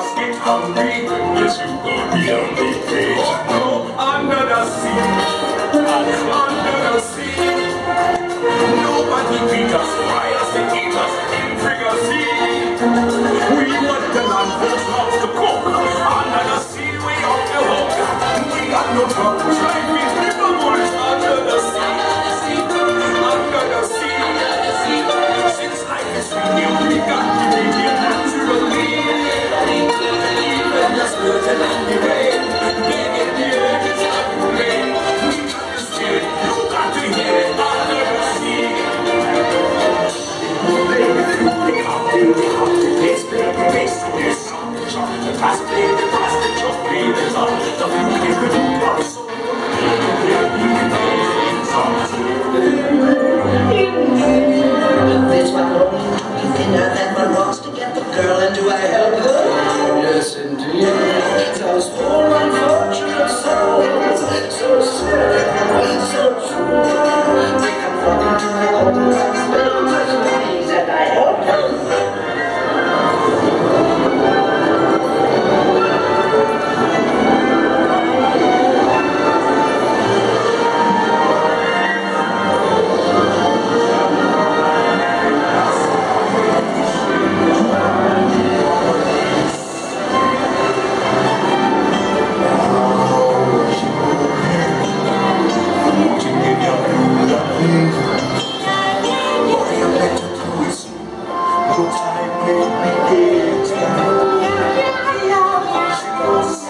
lost and hungry, but you go the page. No, under the sea, under the Deus.